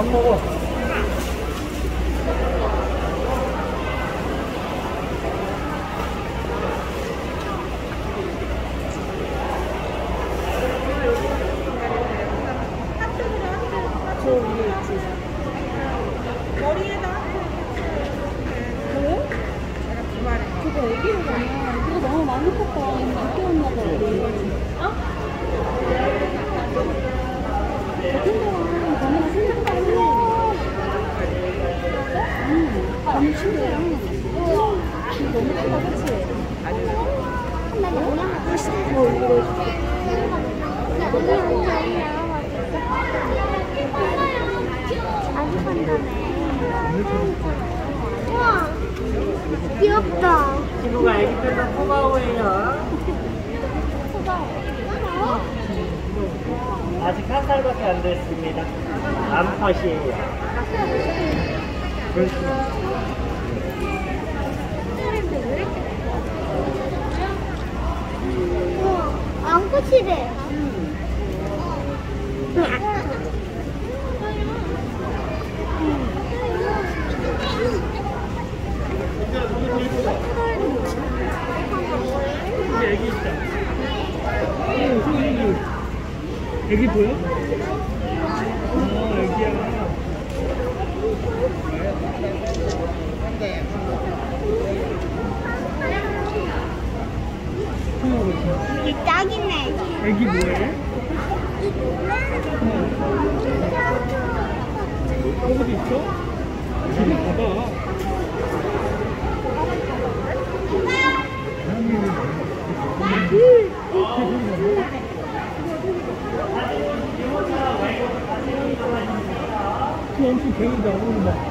밥 먹어. 저 위에 있지. 머리에다 그래? 내가 두 마리 그거 너무 많이 컸다. 늦게 왔나 봐. 어? 같은 거랑 너네가 생각하는 응. 너무 신기해. 너무 크다, 그치? 나 너무 하고 싶어. 어, 이거 해줄게. 나 언니 혼자 아직 한다네. 귀엽다. 친구가 애기 때가 포가오예요. 아직 한 살밖에 안 됐습니다. 암컷이에요. 여기 애기 보여? 어, 애기야. 이 짝이네. 애기 뭐해? 거기도 있어? 저기 봐봐. 그 엄청 개이다, 오늘 막.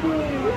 Thank you.